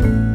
Bye.